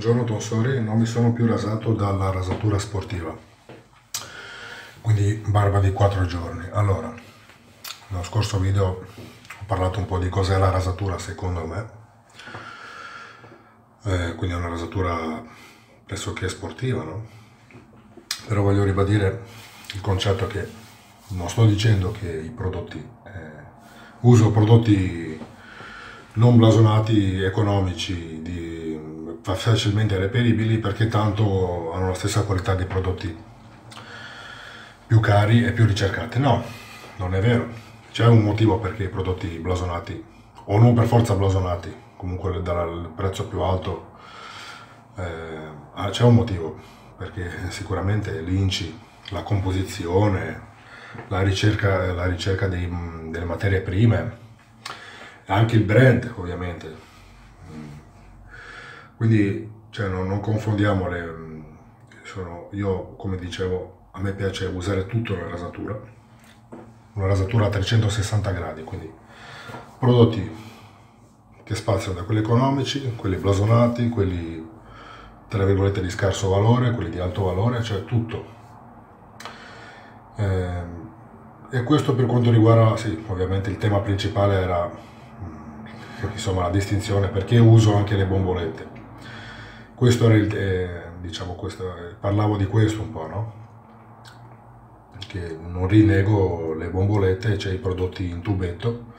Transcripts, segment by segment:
Buongiorno tonsori, non mi sono più rasato dalla rasatura sportiva, quindi barba di 4 giorni. Allora, nello scorso video ho parlato un po' di cos'è la rasatura secondo me, eh, quindi è una rasatura pressoché sportiva, no? Però voglio ribadire il concetto che non sto dicendo che i prodotti, eh, uso prodotti non blasonati, economici, di facilmente reperibili perché tanto hanno la stessa qualità dei prodotti più cari e più ricercati. No, non è vero. C'è un motivo perché i prodotti blasonati, o non per forza blasonati, comunque dal prezzo più alto, eh, c'è un motivo, perché sicuramente l'INCI, la composizione, la ricerca, la ricerca dei, delle materie prime, anche il brand ovviamente, quindi cioè, non, non, confondiamo le... Sono, io come dicevo, a me piace usare tutto nella rasatura, una rasatura a 360 gradi, quindi prodotti che spaziano da quelli economici, quelli blasonati, quelli tra virgolette di scarso valore, quelli di alto valore, cioè tutto. Eh, e questo per quanto riguarda, sì, ovviamente il tema principale era mm, insomma la distinzione perché uso anche le bombolette questo era il, eh, diciamo, questo, eh, parlavo di questo un po', no? Che non rinego le bombolette, cioè i prodotti in tubetto,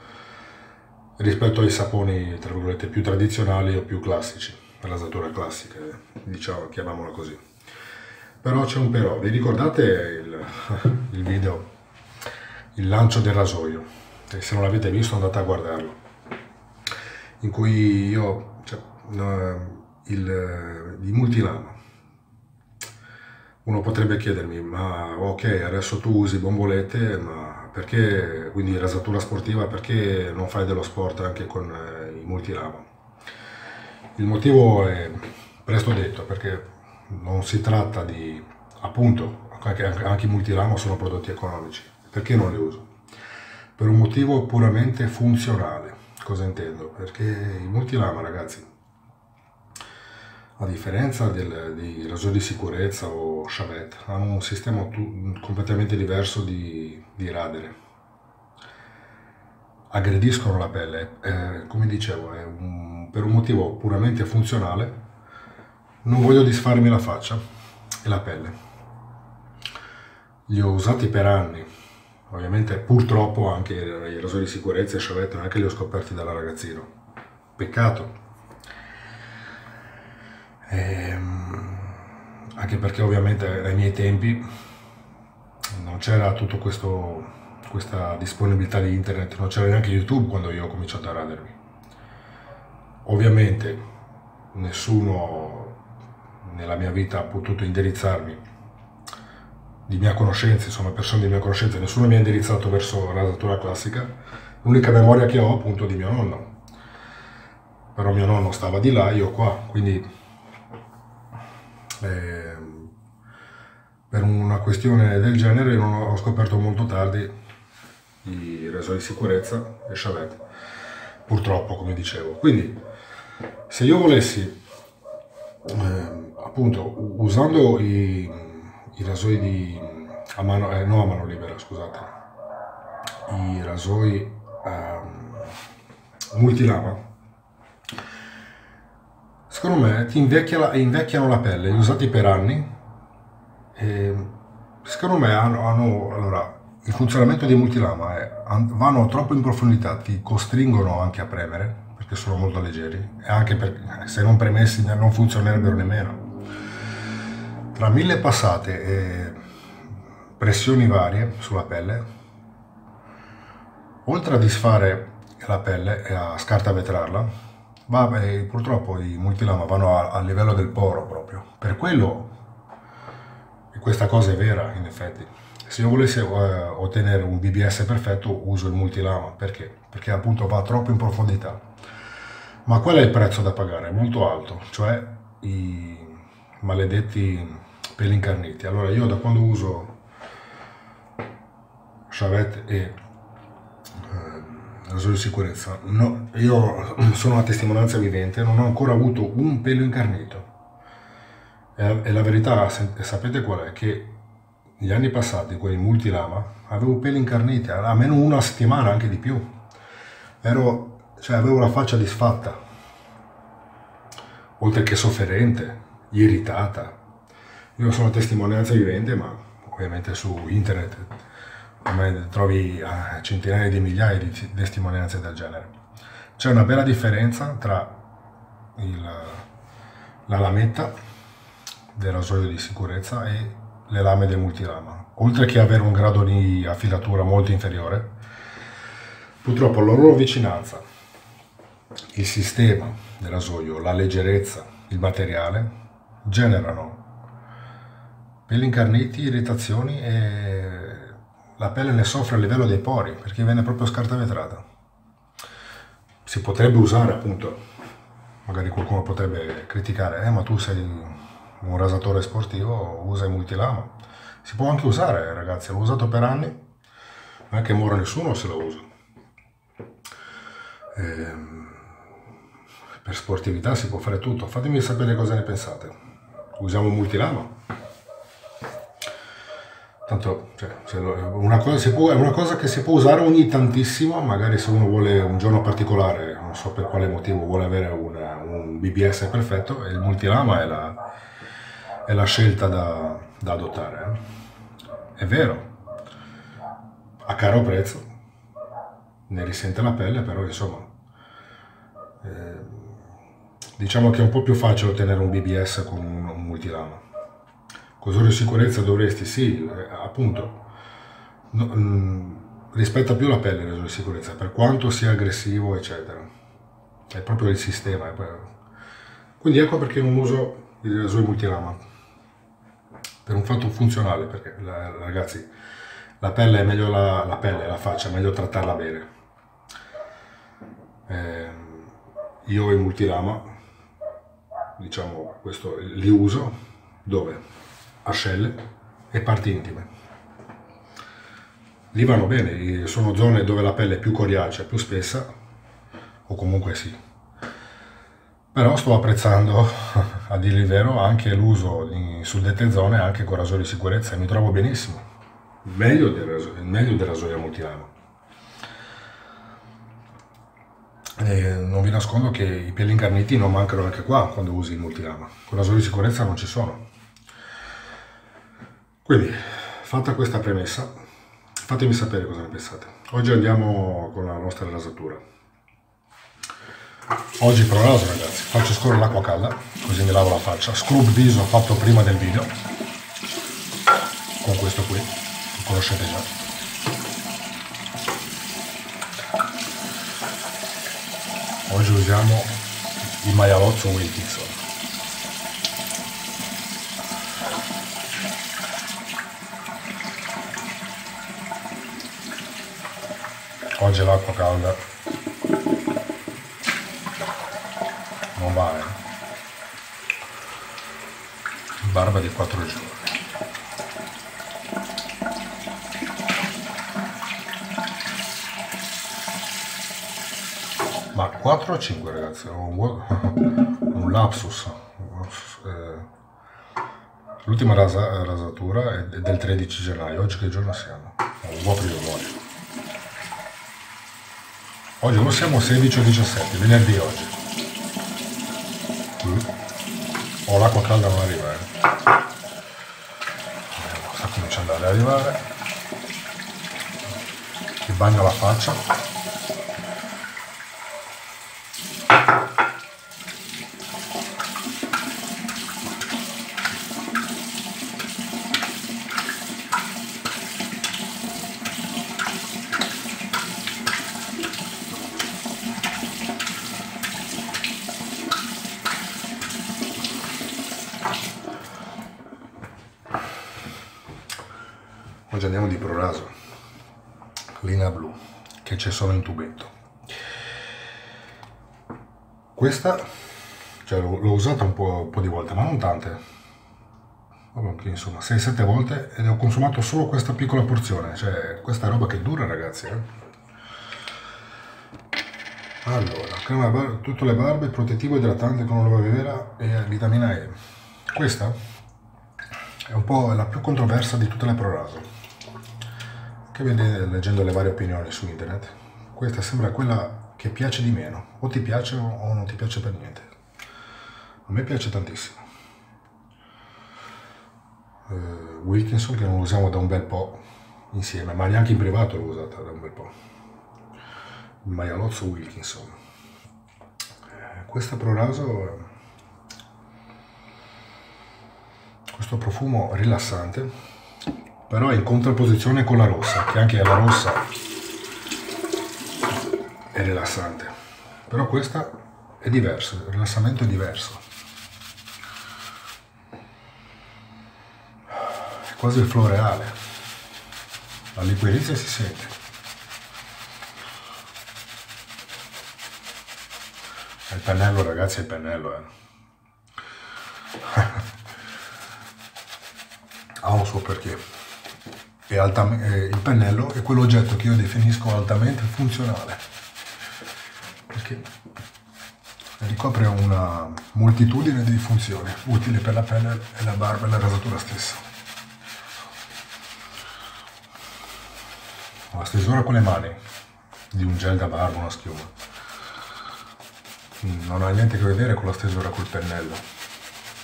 rispetto ai saponi, tra virgolette, più tradizionali o più classici, la rasatura classica, diciamo, chiamiamola così. Però c'è un però, vi ricordate il, il video, il lancio del rasoio? E se non l'avete visto andate a guardarlo, in cui io... Cioè, il, di multilama. Uno potrebbe chiedermi, ma ok, adesso tu usi bombolette, ma perché, quindi rasatura sportiva, perché non fai dello sport anche con eh, i multilama? Il motivo è presto detto, perché non si tratta di, appunto, anche, anche i multilama sono prodotti economici. Perché non li uso? Per un motivo puramente funzionale. Cosa intendo? Perché i multilama, ragazzi, a differenza del, dei rasoi di sicurezza o chavette, hanno un sistema tu, completamente diverso di, di, radere. Aggrediscono la pelle, eh, come dicevo, un, per un motivo puramente funzionale. Non voglio disfarmi la faccia e la pelle. Li ho usati per anni, ovviamente purtroppo anche i rasoi di sicurezza e chavette non è che li ho scoperti dalla ragazzino. Peccato, Ehm, anche perché ovviamente ai miei tempi non c'era tutta questa disponibilità di internet, non c'era neanche YouTube quando io ho cominciato a radermi. Ovviamente nessuno nella mia vita ha potuto indirizzarmi di mia conoscenza, insomma persone di mia conoscenza, nessuno mi ha indirizzato verso la rasatura classica, l'unica memoria che ho appunto di mio nonno. Però mio nonno stava di là, io qua, quindi eh, per una questione del genere non ho scoperto molto tardi i rasoi di sicurezza e Chavette, purtroppo come dicevo. Quindi se io volessi, eh, appunto, usando i, i rasoi di, a mano, eh, no a mano libera, scusate, i rasoi eh, multilama, secondo me ti invecchia invecchiano la pelle, li usati per anni, e secondo me hanno, hanno allora, il funzionamento dei multilama è, vanno troppo in profondità, ti costringono anche a premere, perché sono molto leggeri, e anche perché se non premessi non funzionerebbero nemmeno. Tra mille passate e pressioni varie sulla pelle, oltre a disfare la pelle e a scartavetrarla, Va, beh, purtroppo i multilama vanno a, a, livello del poro proprio. Per quello questa cosa è vera, in effetti. Se io volessi eh, ottenere un BBS perfetto, uso il multilama. Perché? Perché appunto va troppo in profondità. Ma qual è il prezzo da pagare? Molto alto, cioè i maledetti peli incarniti. Allora io da quando uso Chavette e rasoio di sicurezza. No, io sono una testimonianza vivente, non ho ancora avuto un pelo incarnito. E la verità, sapete qual è? Che negli anni passati, con i multilama, avevo peli incarniti, almeno una settimana, anche di più. Ero, cioè, avevo la faccia disfatta, oltre che sofferente, irritata. Io sono testimonianza vivente, ma ovviamente su internet trovi eh, centinaia di migliaia di testimonianze del genere. C'è una bella differenza tra il, la lametta del rasoio di sicurezza e le lame del multilama. Oltre che avere un grado di affilatura molto inferiore, purtroppo la loro vicinanza, il sistema del rasoio, la leggerezza, il materiale, generano peli incarniti, irritazioni e la pelle ne soffre a livello dei pori perché viene proprio scartavetrata. Si potrebbe usare appunto, magari qualcuno potrebbe criticare, eh ma tu sei un rasatore sportivo, usa il multilama. Si può anche usare ragazzi, l'ho usato per anni, non è che muore nessuno se lo usa. Ehm, per sportività si può fare tutto, fatemi sapere cosa ne pensate. Usiamo multilama? Tanto, cioè, una cosa, può, è una cosa che si può usare ogni tantissimo, magari se uno vuole un giorno particolare, non so per quale motivo, vuole avere una, un BBS perfetto, il multilama è la, è la scelta da, da adottare. Eh. È vero, a caro prezzo, ne risente la pelle, però insomma, eh, diciamo che è un po' più facile ottenere un BBS con un, un multilama Cos'ora di sicurezza dovresti, sì, eh, appunto, no, mm, rispetta più la pelle il di sicurezza, per quanto sia aggressivo, eccetera. È proprio il sistema. Quindi ecco perché non uso il rasoio multilama, per un fatto funzionale, perché ragazzi, la pelle è meglio la, la pelle, la faccia, è meglio trattarla bene. Eh, io i multilama, diciamo, questo li uso dove? Ascelle e parti intime. Lì vanno bene, sono zone dove la pelle è più coriacea, più spessa, o comunque sì. Però sto apprezzando, a dire il vero, anche l'uso in suddette zone anche con rasoio di sicurezza e mi trovo benissimo. Meglio del rasoio, meglio del rasoio multilama. E non vi nascondo che i peli incarniti non mancano anche qua quando usi il multilama. Con rasoio di sicurezza non ci sono. Quindi, fatta questa premessa, fatemi sapere cosa ne pensate. Oggi andiamo con la nostra rasatura. Oggi però raso ragazzi, faccio scorrere l'acqua calda, così mi lavo la faccia. Scrub viso fatto prima del video, con questo qui, lo conoscete già. Oggi usiamo il maialozzo Wilkinson. Oggi l'acqua calda non va, eh. Barba di 4 giorni. Ma 4 o 5 ragazzi? Un, un lapsus. Eh, l'ultima rasa, rasatura è del 13 gennaio. Oggi che giorno siamo? Un po' prima. Oggi non siamo 16 o 17, venerdì oggi. Mm. Oh, l'acqua calda non arriva, eh. Sta cominciando ad arrivare. Ti bagna la faccia. Oggi andiamo di Proraso, linea blu, che c'è solo in tubetto. Questa, cioè l'ho usata un po', un po', di volte, ma non tante. Vabbè, insomma, 6-7 volte ed ho consumato solo questa piccola porzione. Cioè, questa roba che dura, ragazzi. Eh? Allora, crema bar tutte le barbe, protettivo idratante con aloe vera e vitamina E. Questa è un po' la più controversa di tutte le Pro Raso. Che vedete leggendo le varie opinioni su internet, questa sembra quella che piace di meno, o ti piace o non ti piace per niente. A me piace tantissimo. Uh, Wilkinson che non usiamo da un bel po' insieme, ma neanche in privato l'ho usata da un bel po'. Il maialozzo Wilkinson. Eh, questa Pro Raso questo profumo rilassante però è in contrapposizione con la rossa che anche la rossa è rilassante però questa è diversa il rilassamento è diverso è quasi floreale la liquirizia si sente il pennello ragazzi è il pennello eh. ha un suo perché. Il pennello è quell'oggetto che io definisco altamente funzionale, perché ricopre una moltitudine di funzioni utili per la pelle e la barba e la rasatura stessa. La stesura con le mani di un gel da barba, una schiuma, non ha niente a che vedere con la stesura col pennello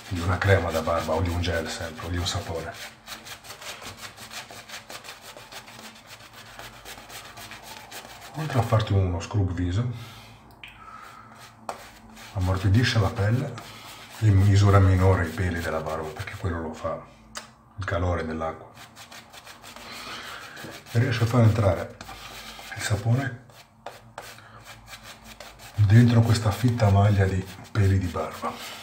di una crema da barba o di un gel sempre o di un sapone. Oltre a farti uno scrub viso, ammorbidisce la pelle. In misura minore i peli della barba perché quello lo fa il calore dell'acqua. E riesce a far entrare il sapone dentro questa fitta maglia di peli di barba.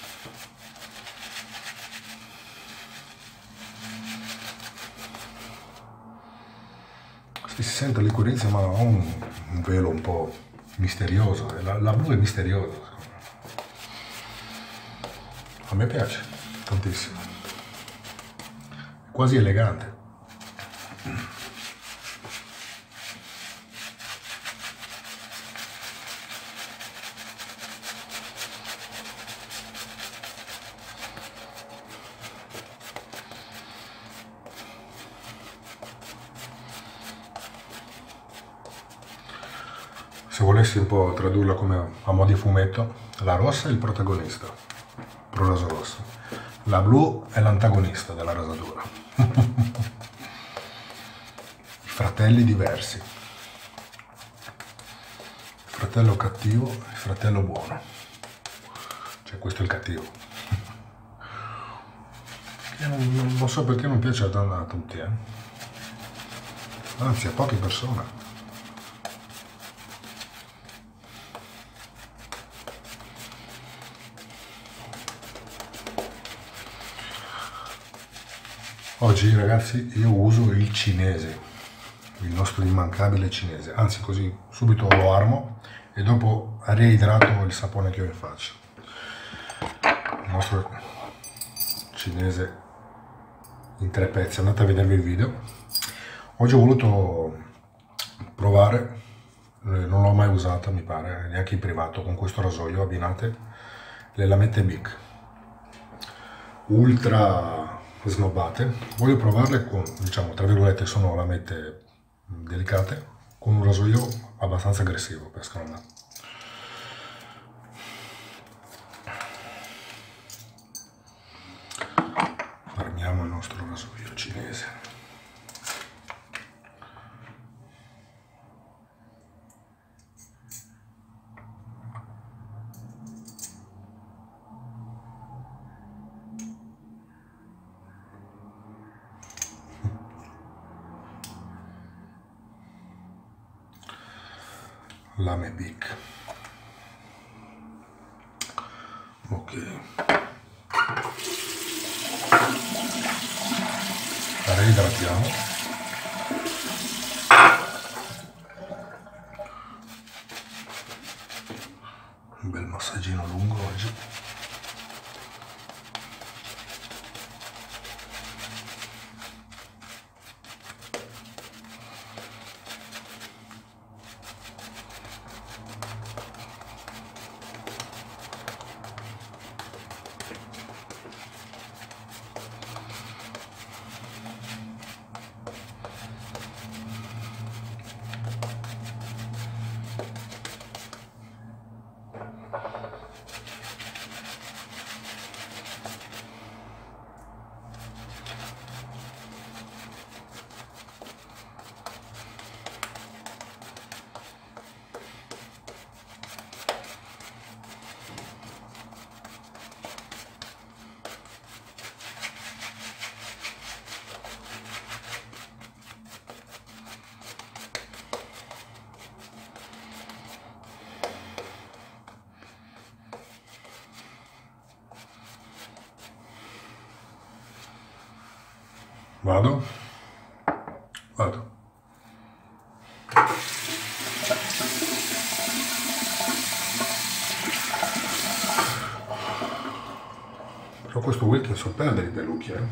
Si sente liquirizia ma ha un, un, velo un po' misterioso, la, la blu è misteriosa. A me piace tantissimo, quasi elegante. Se volessi un po' tradurla come a mo' di fumetto, la rossa è il protagonista, pro raso rosso. La blu è l'antagonista della rasatura. Fratelli diversi. Il fratello cattivo il fratello buono. Cioè questo è il cattivo. Io non, non so perché non piace a tutti, eh. Anzi, a poche persone. Oggi ragazzi io uso il cinese, il nostro immancabile cinese, anzi così subito lo armo e dopo reidrato il sapone che ho in faccia. Il nostro cinese in tre pezzi, andate a vedervi il video. Oggi ho voluto provare, eh, non l'ho mai usata mi pare, neanche in privato, con questo rasoio abbinate le lamette Bic. Ultra snobbate. Voglio provarle con, diciamo, tra virgolette, sono lamette delicate, con un rasoio abbastanza aggressivo per secondo. Vado. Vado. Però questo Wilkinson perde i pelucchi, eh.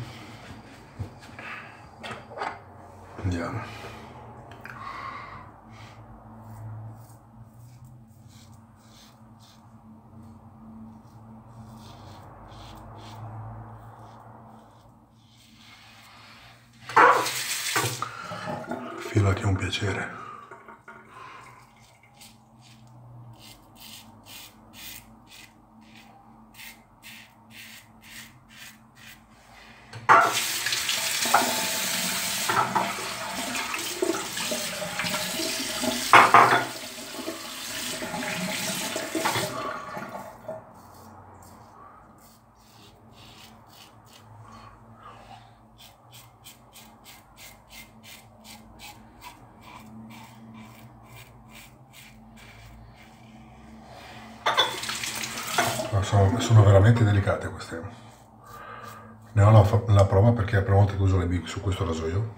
Andiamo. Fila che è un piacere. Sono, sono, veramente delicate queste. Ne ho la, la, prova perché è la prima volta che uso le big su questo rasoio,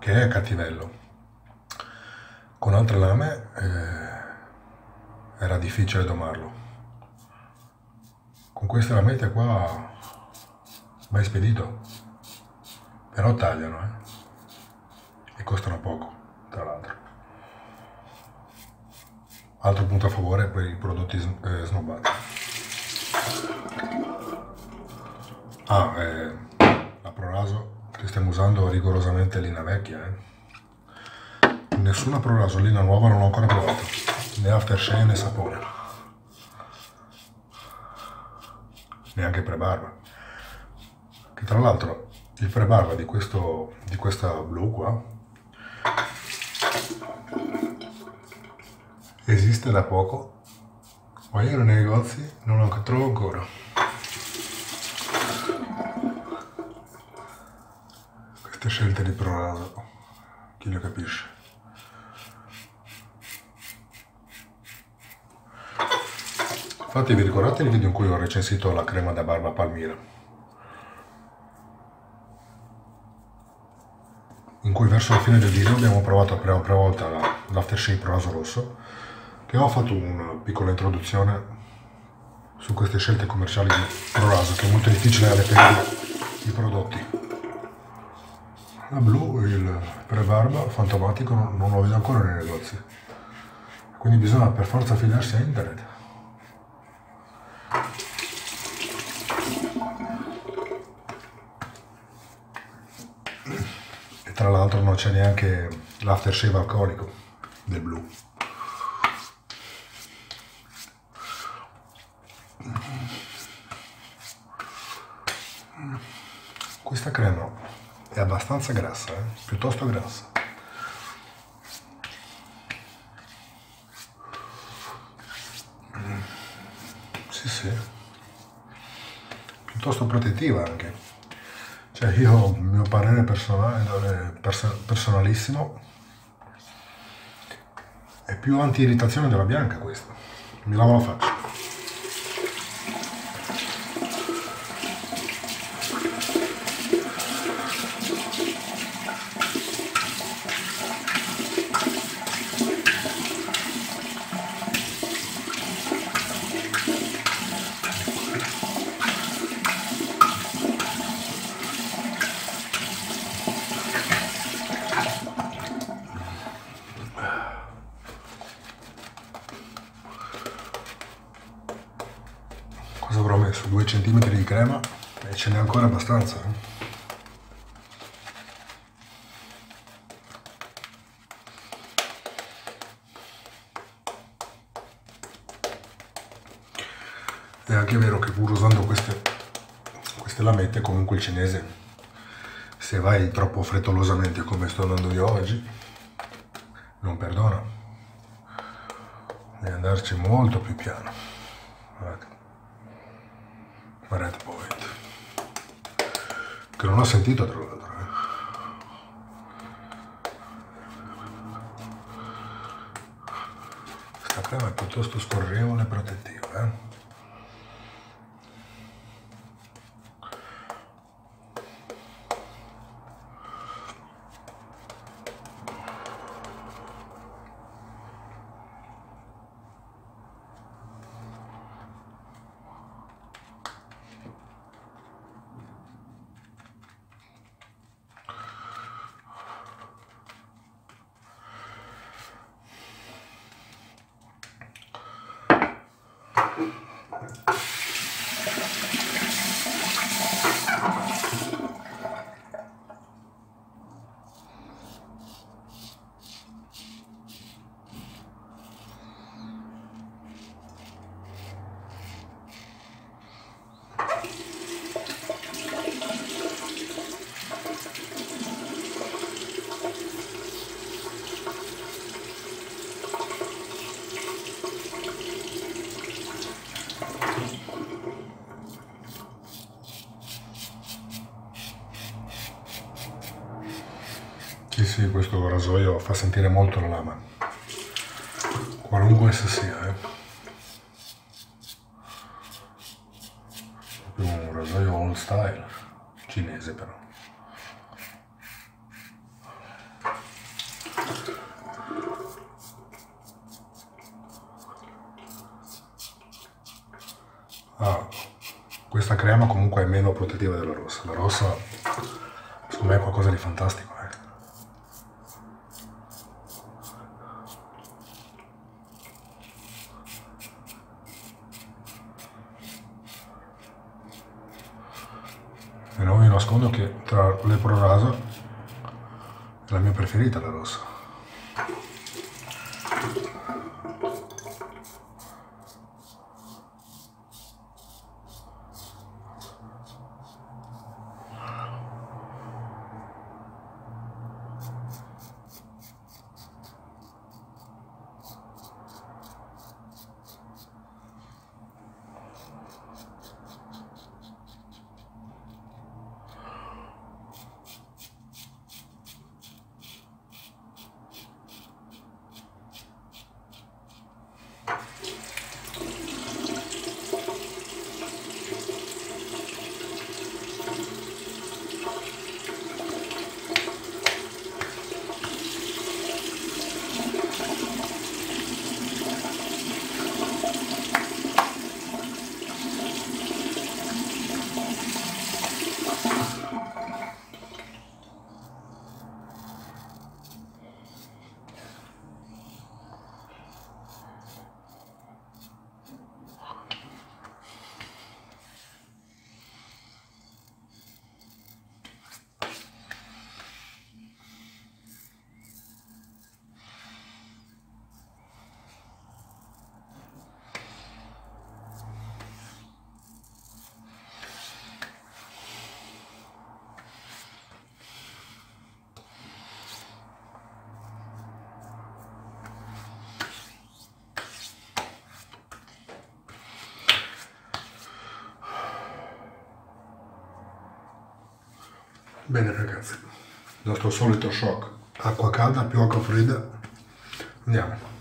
che è cattivello. Con altre lame eh, era difficile domarlo. Con queste lamette qua mai spedito, però tagliano eh? e costano poco, tra l'altro. Altro punto a favore per i prodotti eh, snobbati. Ah, eh, la Proraso che stiamo usando rigorosamente linea vecchia. Eh. Nessuna Proraso linea nuova non ho ancora provato, né aftershave né sapone. Neanche prebarba. Che tra l'altro il prebarba di, di questa blu qua esiste da poco, ma io nei negozi non lo trovo ancora. Queste scelte di proraso, chi lo capisce? Infatti vi ricordate il video in cui ho recensito la crema da barba Palmira? In cui verso la fine del video abbiamo provato per la prima volta l'aftershave raso rosso che ho fatto una piccola introduzione su queste scelte commerciali di ProRaso che è molto difficile reperire i prodotti. La blu il prebarba fantomatico non lo vedo ancora nei negozi. Quindi bisogna per forza fidarsi a internet. E tra l'altro non c'è neanche l'aftershave alcolico del blu Questa crema è abbastanza grassa, eh? piuttosto grassa. Sì, sì. Piuttosto protettiva anche. Cioè io, il mio parere personale, personalissimo, è più anti-irritazione della bianca questa. Mi lavo la faccia. 2 cm di crema e ce n'è ancora abbastanza. Eh? È anche vero che pur usando queste, queste lamette comunque il cinese se vai troppo frettolosamente come sto andando io oggi non perdona devi andarci molto più piano non ho sentito tra l'altro eh. questa crema è piuttosto scorrevole e protettiva eh? Sì, questo rasoio fa sentire molto la lama, qualunque essa sia, eh. Un rasoio old style, cinese però. Ah, questa crema comunque è meno protettiva della rossa. La rossa, secondo me, è qualcosa di fantastico. Eh. E non vi nascondo che tra le Pro Rasa è la mia preferita la rossa. Bene ragazzi, il nostro solito shock, acqua calda più acqua fredda, andiamo.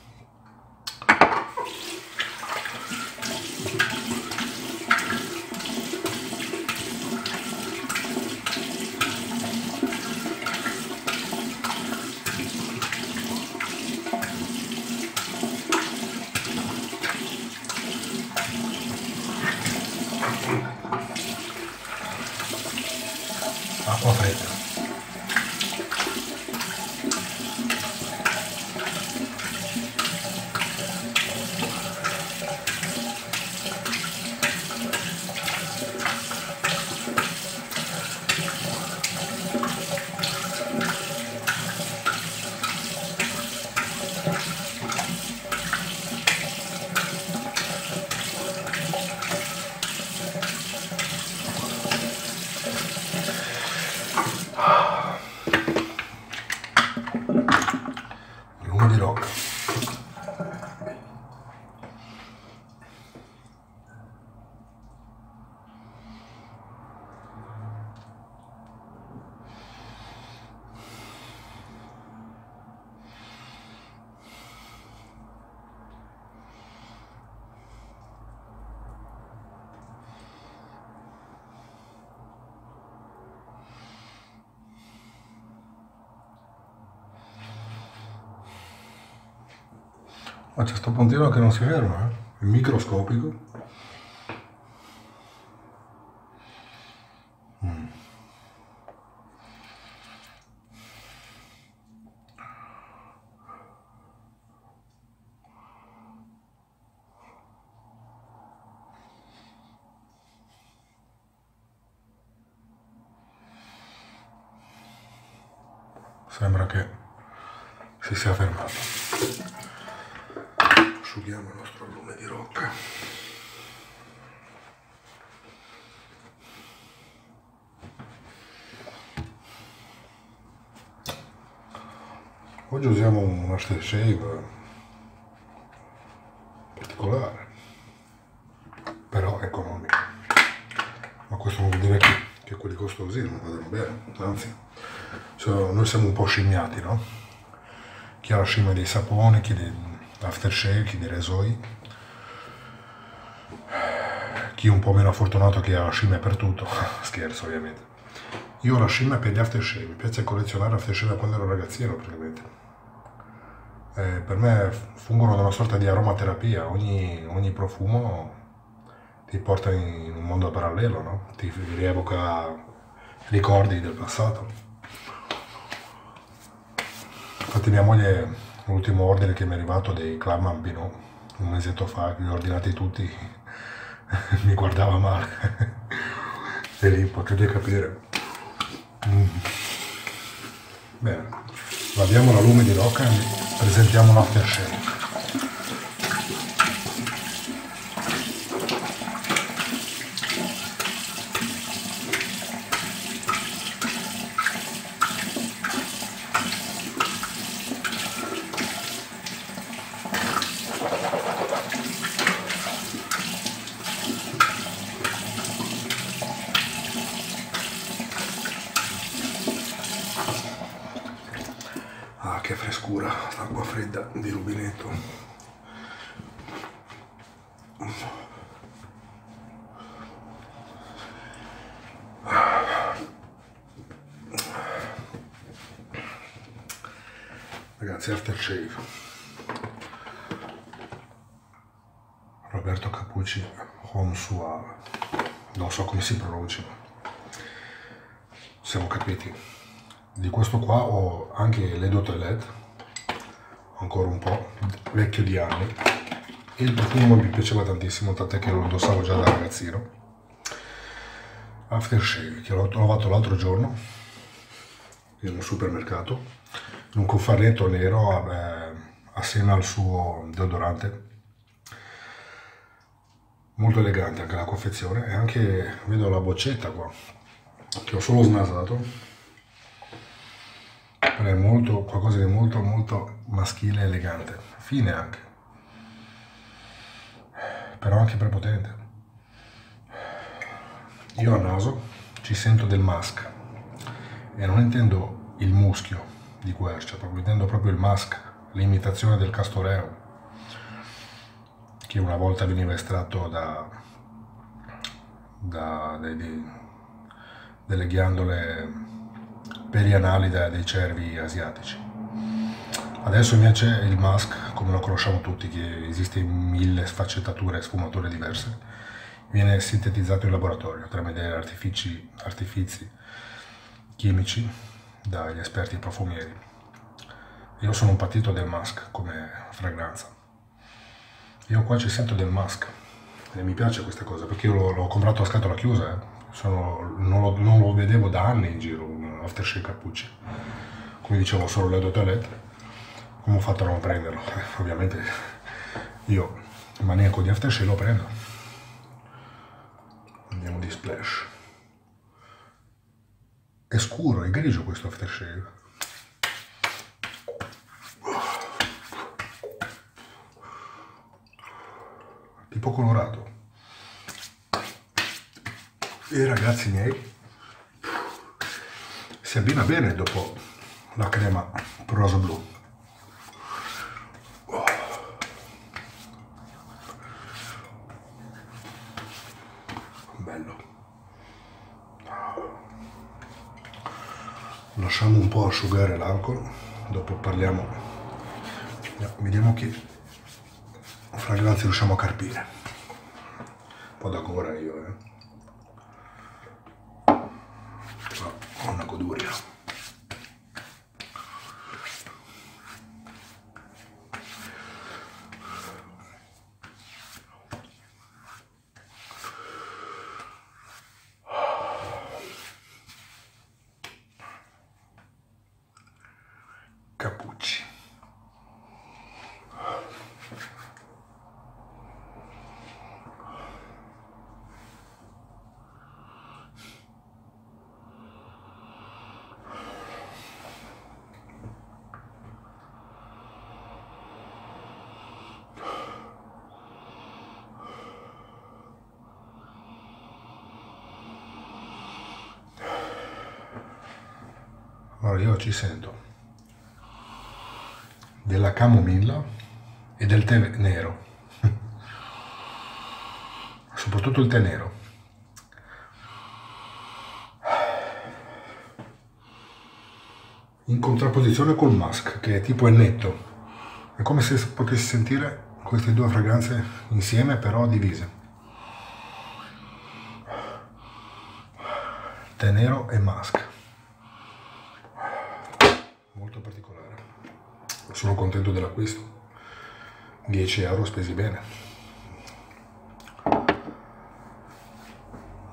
C'è sto puntino che non si ferma, eh? Microscopico. Mm. Sembra che si sia fermato asciughiamo il nostro lume di rocca oggi usiamo un aftershave particolare però economico ma questo non vuol dire che, che quelli costosi non vadano bene, anzi, cioè, noi siamo un po' scimmiati, no? Chi ha la scimmia dei saponi, chi dei aftershave, chi dei resoi, chi un po' meno fortunato che ha la scimmia per tutto, scherzo ovviamente. Io ho la scimmia per gli aftershave, mi piace collezionare aftershave da quando ero ragazzino praticamente. Eh, per me fungono da una sorta di aromaterapia, ogni, ogni profumo ti porta in un mondo parallelo, no? ti rievoca ricordi del passato. Infatti mia moglie, l'ultimo ordine che mi è arrivato dei Clan Bambino, un mesetto fa, li ho ordinati tutti, mi guardava male. e lì potete capire. Mm. Bene, guardiamo la lume di Rocca e presentiamo l'aftershave. che frescura, l'acqua fredda di rubinetto. Ragazzi, aftershave. Roberto Capucci Home Suave. Non so come si pronuncia. Siamo capiti di questo qua ho anche l'Edo LED ancora un po' vecchio di anni. Il profumo mi piaceva tantissimo tant'è che lo indossavo già da ragazzino. Aftershave che l'ho trovato l'altro giorno in un supermercato. In un cofanetto nero eh, assieme al suo deodorante. Molto elegante anche la confezione. E anche vedo la boccetta qua che ho solo snasato è molto, qualcosa di molto molto maschile e elegante, fine anche, però anche prepotente. Io a naso ci sento del mask. E non intendo il muschio di quercia, proprio intendo proprio il mask, l'imitazione del castoreo che una volta veniva estratto da, da dei, delle ghiandole perianali dei cervi asiatici. Adesso invece il mask, come lo conosciamo tutti, che esiste in mille sfaccettature e sfumature diverse, viene sintetizzato in laboratorio tramite artifici, artifici chimici dagli esperti profumieri. Io sono un partito del mask come fragranza. Io qua ci sento del mask e mi piace questa cosa perché io l'ho comprato a scatola chiusa, eh. Sono, non, lo, non, lo, vedevo da anni in giro aftershave Cappucci. Come dicevo, solo le due toilette. Come ho fatto a non prenderlo? Eh, ovviamente io, maniaco di aftershave, lo prendo. Andiamo di splash. È scuro, è grigio questo aftershave. Tipo colorato. E ragazzi miei, si abbina bene dopo la crema rosa blu. Bello. Lasciamo un po' asciugare l'alcol dopo parliamo. Vediamo che fragranze riusciamo a carpire. Un po' d'ancora io eh allora io ci sento. Della camomilla e del tè nero. Soprattutto il tè nero. In contrapposizione col musk che è tipo è netto. È come se potessi sentire queste due fragranze insieme però divise. Tè nero e musk molto particolare. Sono contento dell'acquisto. 10 euro spesi bene.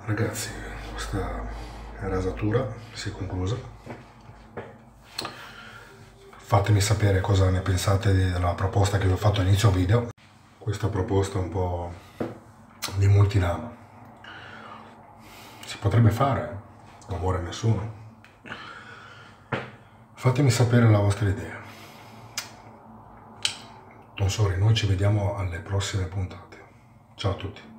Ragazzi questa rasatura si è conclusa. Fatemi sapere cosa ne pensate della proposta che vi ho fatto all'inizio video. Questa proposta un po' di multilama si potrebbe fare non muore nessuno fatemi sapere la vostra idea. Non noi ci vediamo alle prossime puntate. Ciao a tutti